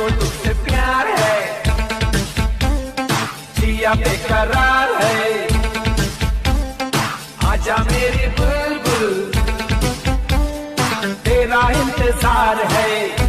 को तुझसे प्यार है। जिया बेकरार है। आजा मेरी बुलबुल तेरा इंतज़ार है।